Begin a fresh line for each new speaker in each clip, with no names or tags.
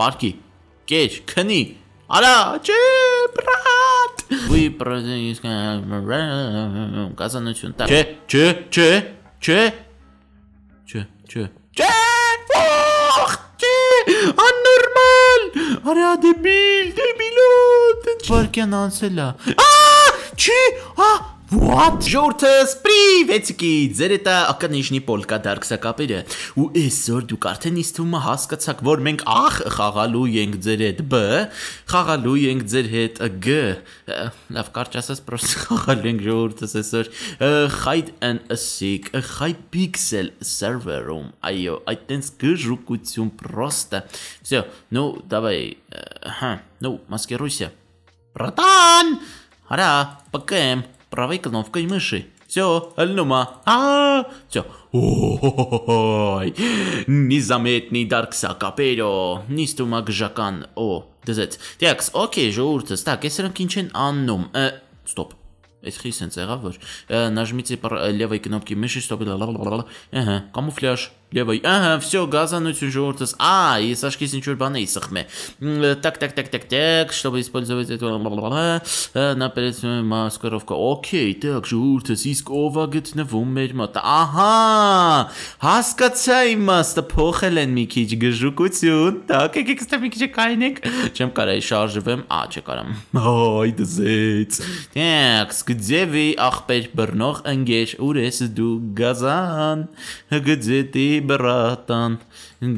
Պարկի։ Կեջ, քնի։ Արա, չէ, բրատ։ Ուի պրոդենիս կազանություն։ Չէ, չէ, չէ, չէ։ Չէ, չէ։ Չէ, ոխ, չէ, աննորմալ։ Արա դեբիլ, դեբիլոտ։ Վարկյան անցել է։ Ա, չի, ա, What? Ժորտս, պրիվեցիկի, ձեր էտա ակնիժնի պոլկա դարքսակապերը, ու այսօր դուք արդեն իստումը հասկացաք, որ մենք ախ խաղալու ենք ձեր հետ բ, խաղալու ենք ձեր հետ գ, լավ կարճ ասած պրոս խաղալու ենք ժողովուրդս այսօր hide and seek, hide pixel server-ում, այո, այդ տենց գժուկություն պրոստը, всё, ну, давай, հա, ну, маскируйся, братан, Ара, ПКМ, правой кнопкой мыши. Все, Альнума. А, -а, -а все. Ой, незаметный Даркса Капелло, Нистумак Жакан, о, дезет. Так, окей, ժողովուրդս, так, ես նրանք ինչ են անում, ստոպ, այսքիս ենց եղավ, որ, նաժմիցի լևայի կնոպքի մեշի ստոպի, ահը, կամուվլյաժ, Եվ այ, ահա, всё, գազանություն ժողովրդս։ Ա, ես աշկես ինչ որ բան էի սխմե։ Так, так, так, так, так, чтобы использовать эту նա բերեց մասկերովկա։ Okay, так, ժողովրդս իսկ ով է գտնվում մեր մոտ։ Ահա, հասկացա իմ մասը փոխել են մի քիչ գժուկություն։ Так, եկեք ստե մի քիչ կայնեք։ Չեմ կարայի շարժվեմ, ա, չկարամ։ Այ դզեց։ Так, где вы, ախպեր բռնող ընկեր, ուր ես դու գազան։ Հգծետի ты բրատան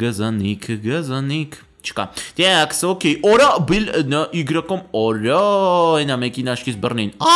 գազանիկ գազանիկ չկա դեքս օքեյ օրա բիլ y-ում օրա այնա մեկին աշկից բռնին ա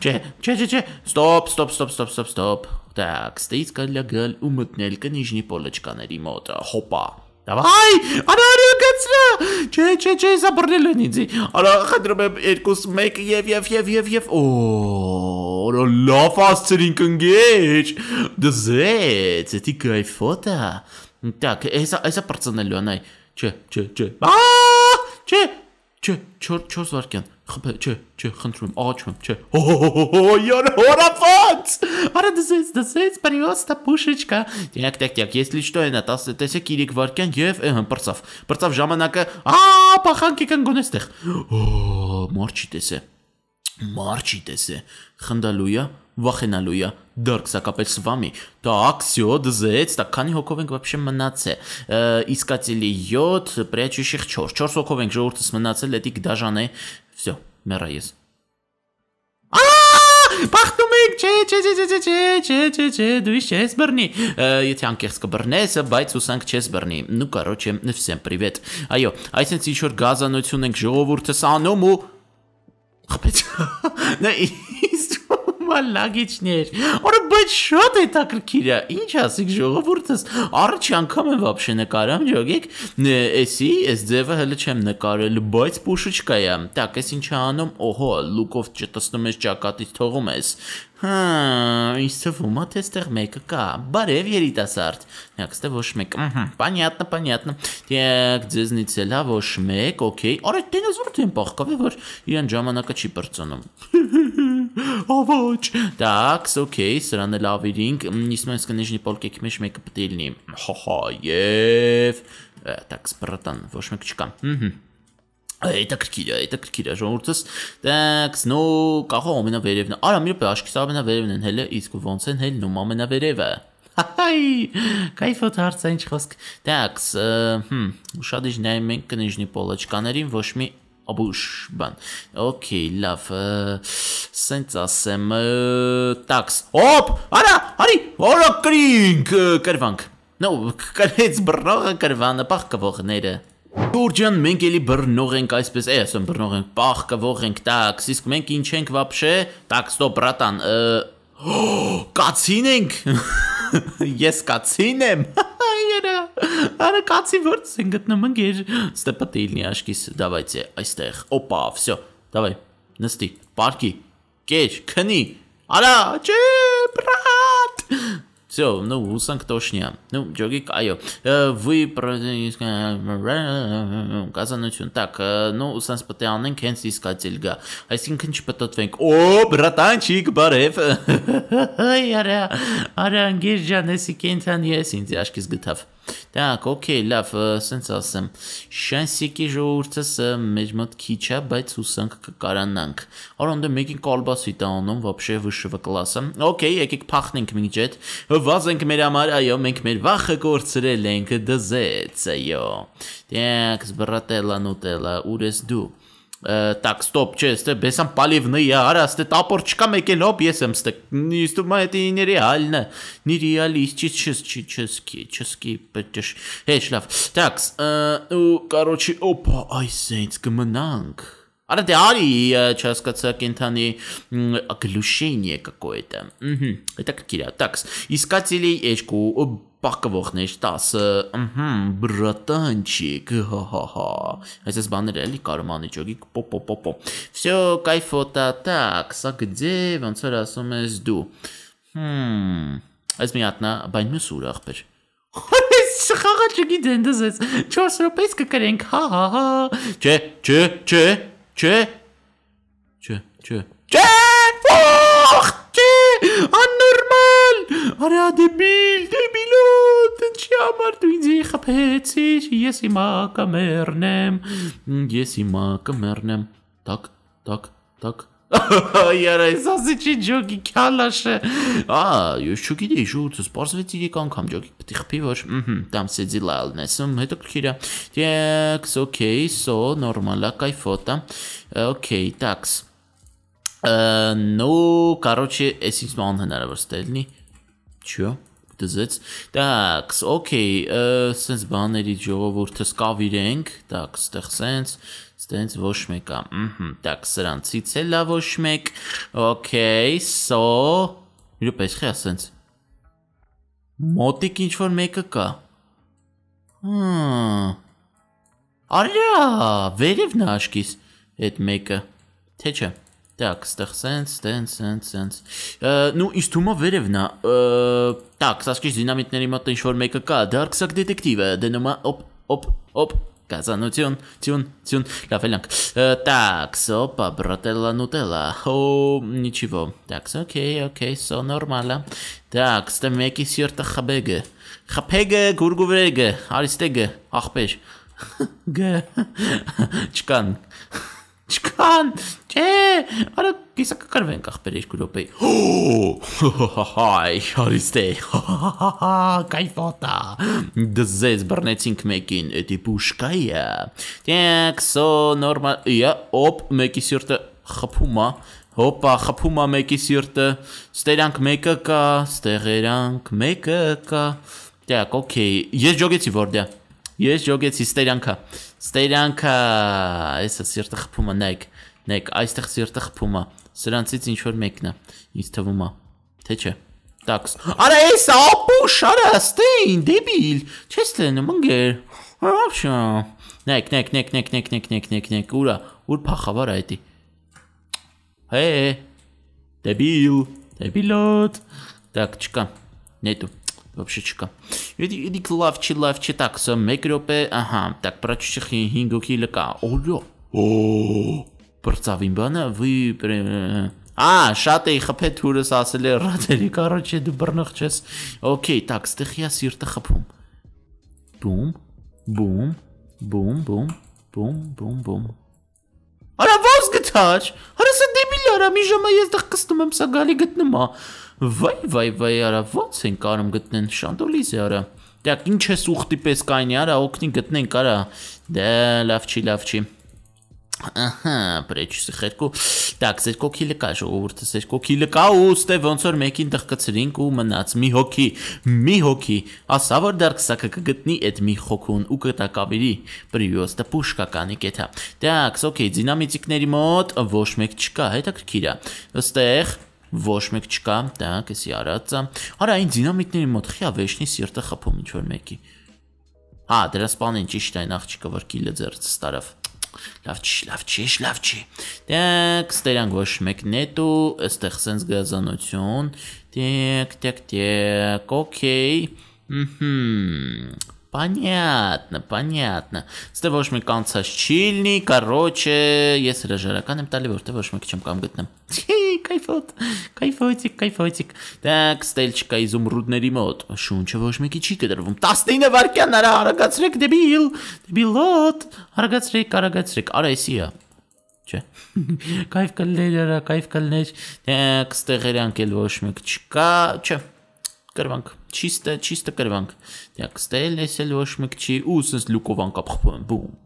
չէ չէ չէ չէ ստոպ ստոպ ստոպ ստոպ ստոպ ստոպ так стоит կարելի գալ ու մտնել կնիժնի պոլոչկաների մոտ հոպա Давай! Արա արագացրա! Չէ, չէ, չէ, սա բռնել են ինձ։ Արա խնդրում եմ 2 1 եւ եւ եւ եւ եւ օ, արա լավ ասցրին կնգեջ։ Դզեց, էտի կայֆոտա։ Так, էսա էսա բրծնելու անայ։ Չէ, չէ, չէ։ Ա, չէ, չէ, 4 4 վարկյան։ Խփե, չէ, չէ, խնդրում եմ, աղաչում եմ, չէ։ Օ, յար հորապած։ Արա դզեց, դզեց, պրիոստա пушечка։ Так, так, так, если что, նա 10 տեսեք 3 վարկյան եւ ըհը բրծավ։ Բրծավ ժամանակը, ա, փախանքի կանգուն էստեղ։ Օ, մարչի տեսե։ Մարչի տեսե։ Խնդալույա, վախենալույա, դարքսակապել с вами. Так, всё, դզեց, так քանի հոգով ենք вообще մնացե։ Искатели 7, прячущих 4. 4 հոգով ենք ժողովրդս մնացել, էդիկ դաժան է Всё, մեռա ես։ Բախտում եք, չէ, չէ, չէ, չէ, չէ, չէ, չէ, չէ, դու ես բռնի։ Եթե անկեղծ կբռնես, բայց ուսանք չես բռնի։ Ну, короче, всем привет։ Այո, այսինքն ինչ որ գազանություն ենք ժողովուրդս անում ու խփեց։ Նա մալագիչներ։ Օր բայց շատ է տակրքիր է։ Ինչ ասիկ ժողովուրդս, առաջի անգամ եմ вообще նկարամ, ջոգիկ։ Էսի, էս ձևը հələ չեմ նկարել, բայց պուշը չկա է։ Так, էս ինչ անում, օհո, լուկով ճտստում ես ճակատից թողում ես։ Հա, ինձ թվում է թե այստեղ մեկը կա։ Բարև երիտասարդ։ Նյակ ստե ոչ մեկ։ Ահա, понятно, понятно։ Так, ձեզնից էլ հա ոչ մեկ, օքեյ։ Արա դենս որ դեն փոխկավ, որ իրան ժամանակը չի բրծնում։ Ավոճ։ Так, օքեյ, սրան էլ ավիրինք, իսկ մենք կնեժնի պոլկեք մեջ մեկը պետք է լինի։ Հա, եւ так, սպրտան, ոչ մեկ չկա։ Հհ։ Это крикиля, это крикиля ժողովուրդս։ Так, նո, կախո ամենավերևն։ Արա, մի րոպե, աշկիս ամենավերևն են հելը, իսկ ոնց են հելնում ամենավերևը։ Հայ, կայֆոտ հարցա ինչ խոսք։ Так, հմ, շատ իջ նայում ենք կնիժնի պոլոչկաներին, ոչ մի Աբուշ, բան։ Okay, լավ։ Սենց ասեմ, տաքս։ Հոպ, արա, արի, որա կրինք, կրվանք։ Նո, կրեց բռնողը կրվանը, բախ կվողները։ Գորջան, մենք էլի բռնող ենք այսպես, է, ասեմ բռնող ենք, բախ կվող ենք, տաքս, իսկ մենք ինչ ենք վաբշե, տաքս, ստոպ, բրատան, կացին ենք։ Ես կացին եմ։ Արա կացի որց են գտնում ընկեր։ Ստեփը տիլնի աշկիս, դավայցե, այստեղ։ Օպա, վсё։ Դավայ։ Նստի, պարկի։ Կեր, քնի։ Արա, չէ, բրատ։ Все, ну, усанг տոշնիա։ Ну, ջոգիկ, այո։ Вы կազանություն։ Так, ну, սանս պետք է անենք հենց իսկացել գա։ Այսինքն չպտտվենք։ Օ, բրատանчик, բարև։ Արա, արա, անգեր ջան, էսի կենթանի ես ինձ աշկից գտավ։ Так, օքեյ, լավ, սենց ասեմ։ Շանսիկի ժողովուրդը սա մեր մոտ քիչ է, բայց հուսանք կկարանանք։ Առանդը մեկին կալբասի տանում, вообще высшего класса։ Օքեյ, եկեք փախնենք միջետ։ Վազենք մեր համար, այո, մենք մեր վախը կորցրել ենք դզեց, այո։ Так, сбратела нутела, ուր ես դու։ так, стоп, че, сте, без сам поливный, я ара, сте топорчка мекел, оп, есем, сте, не стума, это нереально, нереалистический, ческий, петиш, эй, шлав, так, короче, опа, ай, сейнц, гмнанг, Արա դե արի չհասկացա կենթանի գլուշենի է կակոյտը։ Հետաքրքիր է։ Так, искатели 2 Պակվողներ 10, ըհը, բրատանչիկ, հա-հա-հա։ Այսպես բաները էլի կարում անի ճոգիկ պոպոպոպո։ Всё, кайфота, так, սա գծե, ոնց որ ասում ես դու։ Հմ, այս մի հատնա, բայց մյուս ուր ախպեր։ Խաղա չգիտեն դες դե էս 4 րոպեից կկրենք հա-հա-հա։ Չէ, չէ, չէ, չէ։ Չէ, չէ։ Չէ, օխ, չէ, աննորմալ։ Արա դեբիլ, դեբիլ ինչի համար դու ինձ խփեցիր, ես հիմա կմեռնեմ, ես հիմա կմեռնեմ։ Так, так, так։ Яра, սասիջի ջոկի քալաշը։ Ա, ես չգիտեի շուտ, սպասվեց իրեք անգամ ջոկի պետք խփի որ, ըհը, там сидела алнесում, հետո քիրա։ Так, окей, so нормально, кайфота։ Окей, такс։ Ну, короче, ես ինձ ման հնարավոր ստելնի։ Чё? դզեց։ Տաքս, օքեյ, սենց բաների ժողովուրդը սկավ իրենք, տաքս, այդտեղ սենց, ստենց ոչ մեկա։ Ահա, տաքս, սրանցից է լավ ոչ մեկ։ Օքեյ, so, մի րոպե, իշխե ասենց։ Մոտիկ ինչ որ մեկը կա։ Հմ։ Արա, վերևն աշկիս այդ մեկը։ Թե՞ չէ։ Так, ստեղ սենց, սենց, սենց, սենց։ Նու ինձ թվում է վերևնա։ Так, սասկիչ դինամիտների մոտ ինչ որ մեկը կա, Dark Sack Detective-ը, դնում է օպ, օպ, օպ, Կազանություն, տյուն, տյուն, լավ էլանք։ Так, սոպա, բրատելա նուտելա։ Հո, ничего։ Так, окей, окей, всё нормально։ Так, ստե մեկի սիրտը խբեգը։ Խփեգը, գուրգուվերգը, արիստեգը, ախպեր։ Գ։ Չկան։ Չկան։ Չէ, արա կիսա կկրվենք ախպեր 2 րոպեի։ Հայ, հարիստե։ Կայֆոտա։ Դզես բռնեցինք մեկին, էդի պուշկայա։ Տեքսո նորմալ։ Իա, օպ, մեկի սիրտը խփում է։ Հոպա, խփում է մեկի սիրտը։ Ստերանք մեկը կա, ստեղերանք մեկը կա։ Դե, օքեյ, ես ջոգեցի որ դե։ Ես ջոգեցի ստերանքա։ Ստերանքա, այսը սիրտը խփում է նայք, նայք, այստեղ սիրտը խփում է։ Սրանցից ինչ որ մեկն է, ինձ թվում է, թե չէ։ Տաքս։ Արա էս ապուշ, արա ստեին, դեբիլ։ Չես տենում ընկեր։ Ապշա։ Նայք, նայք, նայք, նայք, նայք, նայք, նայք, նայք, նայք, ուրա, ուր փախավար այդի։ Հե, դեբիլ, դեբիլոտ։ Так, չկա։ Նետու вообще չկա։ Իդի իդի լավ չի լավ չի так, սա 1 րոպե, ահա, так, прочти 5 հոգի լկա։ Օլո։ Օ, բրծավին բանը, вы А, շատ էի խփել թուրս ասել է ռադերի կարոջե դու բռնող չես։ Okay, так, ստեղիա սիրտը խփում։ Բում, բում, բում, բում, բում, բում, բում։ Արա ո՞ս գտաչ։ Արա սա դեբիլ արա, մի ժամը ես դեռ կստում եմ, սա գալի գտնում է։ վայ վայ վայ արա ո՞նց են կարում գտնեն շանդոլիզի արա Դե ինչ ես ուխտի պես կայնի արա օգնի գտնենք արա դե լավ չի լավ չի Ահա, բրեջսի խերկու։ Так, ցերկո քիլը կա, ժողովուրդը ցերկո քիլը կա ու ստե ոնց որ մեկին դղկցրինք ու մնաց մի հոգի, մի հոգի։ Ասա որ դարքսակը կգտնի այդ մի խոքուն ու կտակավերի պրիոստը պուշկականի կետա։ Так, օքեյ, դինամիտիկների մոտ ոչ մեկ չկա, հետաքրքիր է։ Ոստեղ ոչ մեկ չկա, տանք էսի արածա։ Արա այն դինամիկների մոտ խիա վեճնի սիրտը խփում ինչ որ մեկի։ Հա, դրա սպանին ճիշտ այն աղջիկը որ կիլը ձերց ստարավ։ Լավ չի, լավ չի, լավ չի։ Տեք, ստերանք ոչ մեկ նետու, այստեղ sense գազանություն։ Տեք, տեք, տեք, օքեյ։ Մհմ։ Понятно, понятно։ Ստե ոչ մի կանցած չի լինի, короче, ես հրաժարական եմ տալի, որտեղ ոչ մեկի չեմ կամ գտնեմ։ Չի, кайֆոտ, кайֆոտիկ, кайֆոտիկ։ Так, ստել չկա իզումրուդների մոտ։ Շունչը ոչ մեկի չի կտրվում։ 19 վարքյան արա արագացրեք դեբիլ, դեբիլոտ, արագացրեք, արագացրեք։ Արա էսիա։ Չէ։ Кайֆ կլներ, արա, кайֆ կլներ։ Так, ստեղերանք էլ ոչ մեկ չկա, չէ կրվանք, չիստը, չիստը կրվանք, դյակ ստել ես էլ ոչ մեկ չի, ու սենց լուկով անկապ խպում եմ, բում,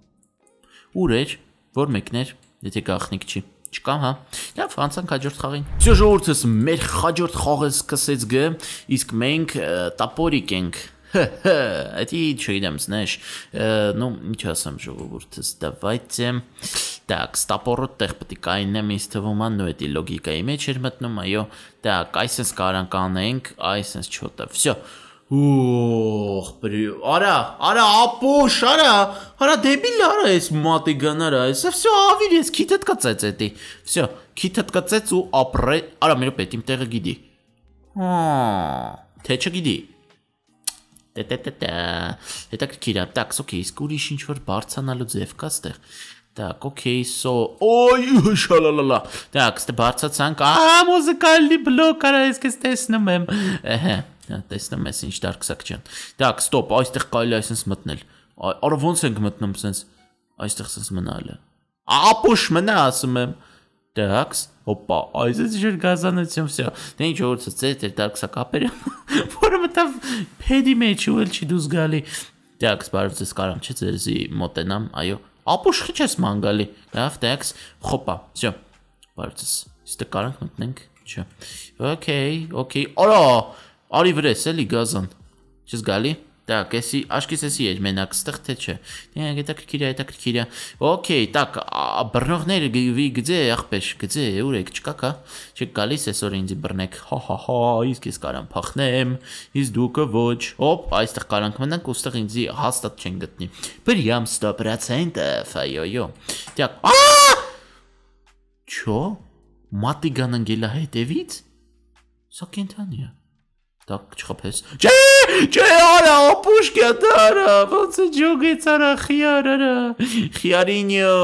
ուր էր, որ մեկներ, եթե գախնիկ չի, չկա, հա, լավ, անցանք հաջորդ խաղին, սյո ժողորդս մեր հաջորդ խաղը սկսեց գը, իսկ մենք տապորիկ ենք, Ха-ха, а ты что идем, знаешь? Ну, ничего сам ժողովուրդս, давайте Так, ստապորը տեղ պետք կայնեմ ինձ թվում է նույն էդի լոգիկայի մեջ էր մտնում, այո։ Так, այսպես կարանք անենք, այսպես չոտը։ Всё։ Ուխ, բրի, արա, արա, ապոշ, արա, արա դեբիլ արա այս մատի գնար այս, վսյո ավիր ես քիթըտ կծեց էտի, վսյո, քիթըտ կծեց ու ապրե, արա մեր պետ իմ տեղը գիդի, հա, թե չգիդի, Տե-տե-տե-տե։ Հետաքրքիր է։ Так, օքեյ, իսկ ուրիշ ինչ որ բարձանալու ձև կա ստեղ։ Так, окей, so. Ой, շալալալա։ Так, ստե բարձացանք։ Ահա մուզիկալի բլոկ արա, իսկ ես տեսնում եմ։ Ահա, տեսնում ես ինչ դարքսակ ջան։ Так, ստոպ, այստեղ կարելի այսպես մտնել։ Արա ոնց ենք մտնում սենց այստեղ սենց մնալը։ Ապուշ մնա ասում եմ։ Так, Опа, այս է ջեր գազանություն, всё։ Դե ինչ որ ծեծ էր դարքսա կապերը, որը մտավ փեդի մեջ ու էլ չի դուս գալի։ Так, բարով ձեզ կարամ չէ ձեզի մոտենամ, այո։ Ապուշ չես մանգալի։ Լավ, տեքս, խոպա, всё։ Բարով ձեզ։ Իստե կարանք մտնենք, չէ։ Okay, okay։ Արա, արի վրես էլի գազան։ Չես գալի։ Так, էսի աշկիս էսի էր մենակ ստեղ թե չէ։ Դե հետաքրքիր է, հետաքրքիր է։ Okay, так, բռնողները գծե ախպեշ, գծե, ուր եք չկա կա։ Չեք գալիս այսօր ինձ բռնեք։ Հա հա հա, իսկ ես կարամ փախնեմ, իսկ դուքը ոչ։ Օպ, այստեղ կարանք մնանք, ուստեղ ինձ հաստատ չեն գտնի։ Прям 100%, այո, Так, а! Չո։ Մատիգան անգելա հետևից։ Սա կենթանի է։ Так, չխփես։ Չէ, չէ, արա, ապուշկա դարա, ոնց է ջոգեց արա խիար արա։ Խիարինյո։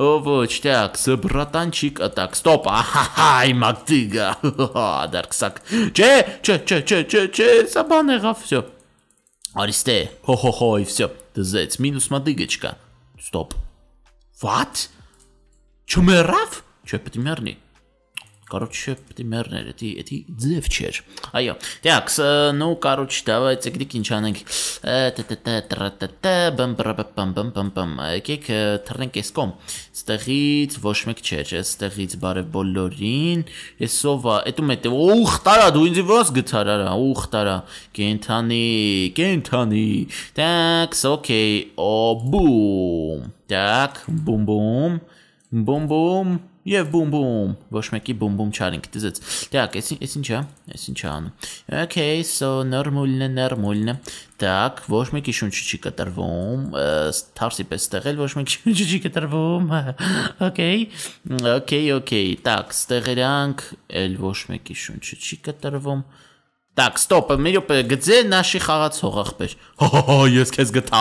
О, ոչ, так, с братанчик, так, стоп. Ահա, մակտիգա։ Դարքսակ։ Չէ, չէ, չէ, չէ, չէ, չէ, սա բան եղավ, всё։ Аристе, хо-хо-хо, и всё. Դզեց, մինուս մադիգեչկա։ Стоп. What? Չմեռավ։ Չէ, պետք է մեռնի։ Короче, примерно эти эти ձև Այո։ Так, ну, короче, давайте գիտեք ինչ անենք։ Բամ բամ բամ բամ բամ։ Եկեք թռնենք այս կողմ։ Ստեղից ոչ մեկ չէ, չէ, ստեղից բարև բոլորին։ Էսովա, էտու մետ ուխ տարա դու ինձ ո՞ս գցար արա, ուխ տարա։ Կենթանի, կենթանի։ Так, окей, о бум։ Так, бум бум։ Բում բում եւ բում բում ոչ մեկի բում բում չարինք դզեց так էս էս ինչա էս ինչա անում okay so նորմալն է նորմալն է так ոչ մեկի շունչը չի կտրվում թարսի պես ստեղել ոչ մեկի շունչը չի կտրվում okay okay okay так ստեղերանք էլ ոչ մեկի շունչը չի կտրվում Так, стоп, մի րոպե, գծե նաշի խաղացող ախպեր։ Հա, ես քեզ գտա։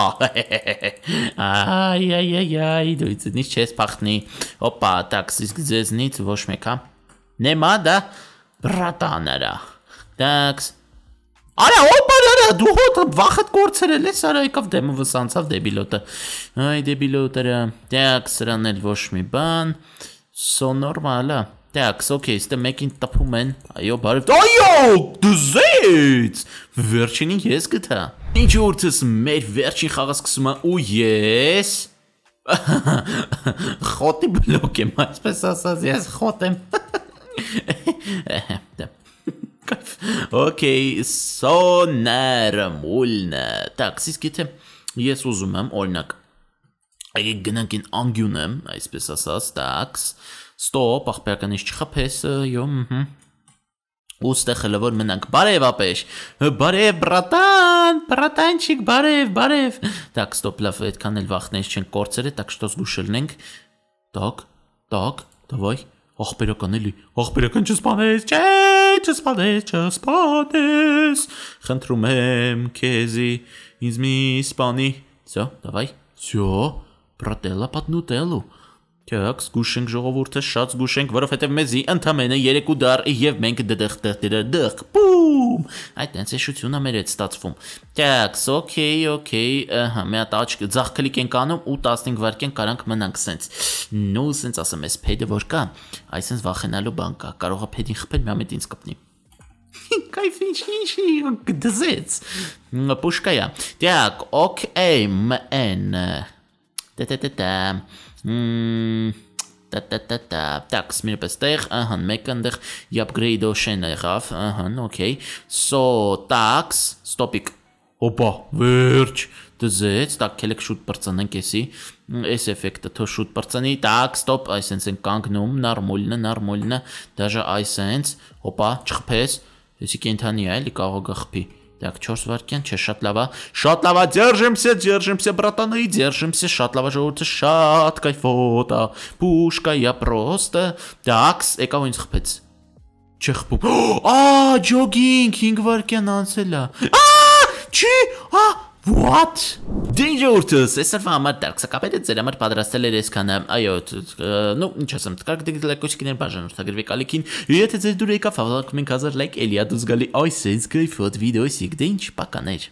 Այ, այ, այ, այ, դու ինձ չես փախնի։ Օպա, так, իսկ ձեզնից ոչ մեկ, հա։ Նեմա դա բրատաները։ Так, Արա, օպա, արա, դու հոտ վախդ կորցրել ես, արա եկավ դեմը վսանցավ դեբիլոտը։ Այ դեբիլոտերը։ Так, սրան էլ ոչ մի բան։ Սո նորմալ է։ Так, օքեյ, ստե մեկին տփում են։ Այո, բարև։ Այո, դզեց։ Վերջինին ես գտա։ Ինչ ուրցս մեր վերջին խաղը սկսում է ու ես խոտի բլոկ եմ, այսպես ասած, ես խոտ եմ։ Okay, so նարմուլնա։ Так, իսկ եթե ես ուզում եմ, օրինակ, այգի գնանք ին անգյունեմ, այսպես ասած, տաքս, Ստոպ, աղբերականից չխփես, յո, հհ։ Ուստեղ հələ որ մնանք։ Բարև ապեշ։ Բարև, բրատան, բրատանչիկ, բարև, բարև։ Так, стоп, լավ, այդքան էլ վախնես չեն կորցրել, так что զգուշելնենք։ Так, так, давай։ Աղբերական էլի։ Աղբերական չսպանես։ Չէ, չսպանես, չսպանես։ Խնդրում եմ քեզի ինձ մի սպանի։ Всё, давай։ Всё, брателла под нутеллу։ Так, զգուշենք ժողովուրդը, շատ զգուշենք, որովհետև մեզի ընդամենը 3 դար եւ մենք դդղ դդղ դղ բում։ Այդ տենց էշությունա մեր հետ ստացվում։ Так, օքեյ, օքեյ, ահա, մի հատ աչք ձախ կլիկ ենք անում ու 15 վայրկյան կարանք մնանք սենց։ Նու սենց ասեմ, էս փեդը որ կա, այսպես վախենալու բան կա, կարող է փեդին խփել, մի ամետ ինձ կպնի։ Кайф ինչի գդզեց։ Пушкая. Так, окей, МН. Та-та-та-та։ Տա-տա-տա-տա։ Так, սմիրը ստեղ, ահա, մեկը այնտեղ upgrade-օշեն եղավ, ահա, okay. So, tax, stop-իկ։ Օպա, վերջ դզեց, տակ քելեք շուտ բրծնենք էսի, էս էֆեկտը թո շուտ բրծնի, տակ, ստոպ, այսենց են կանգնում, նարմոլնը, նարմոլնը, դաժա այսենց, հոպա, չխփես, էսի կենթանի է, էլի կարող գխփի։ Так, 4 վայրկյան չէ, շատ լավա։ Շատ լավա, держимся, держимся, братаны, держимся, շատ լավա ժողովուրդը, շատ кайֆոտ է։ Пушка я просто. Такс, եկավ ինձ խփեց։ Չխփում։ Ա, ջոգինգ 5 վայրկյան անցել է։ Ա, չի, ա, What? Dangerous, այսօր համար դարքսակապետը ձեր համար պատրաստել էր այսքանը, այո, նո, ինչ ասեմ, տկարք դիգլակոսիկներ բաժանորդագրվի կալիքին, եթե ձեր դուր եկավ հավաքում ենք 1000 լայք, էլիա դուզ գալի այս այս գրիֆոտ վիդեոսիկ, դե ինչ, պականեր։